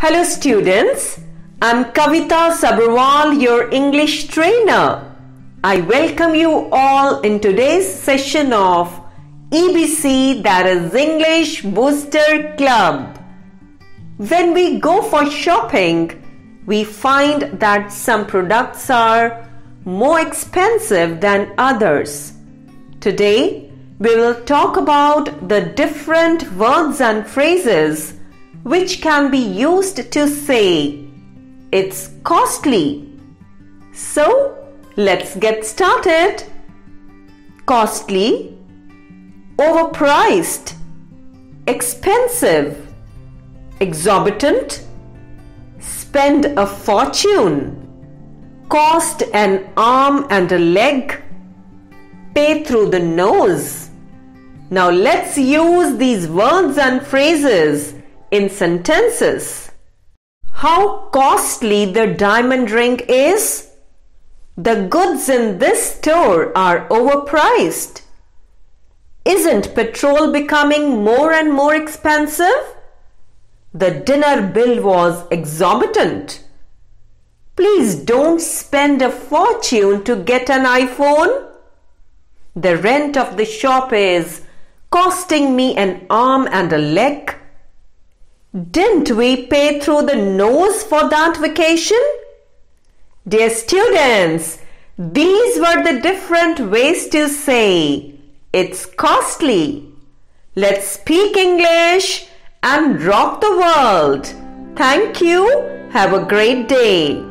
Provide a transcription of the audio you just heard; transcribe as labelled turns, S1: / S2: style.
S1: Hello students, I'm Kavita Sabharwal, your English trainer. I welcome you all in today's session of EBC that is English Booster Club. When we go for shopping, we find that some products are more expensive than others. Today, we will talk about the different words and phrases which can be used to say it's costly. So, let's get started. Costly, overpriced, expensive, exorbitant, spend a fortune, cost an arm and a leg, pay through the nose. Now let's use these words and phrases in sentences. How costly the diamond ring is? The goods in this store are overpriced. Isn't petrol becoming more and more expensive? The dinner bill was exorbitant. Please don't spend a fortune to get an iPhone. The rent of the shop is costing me an arm and a leg. Didn't we pay through the nose for that vacation? Dear students, these were the different ways to say it's costly. Let's speak English and rock the world. Thank you. Have a great day.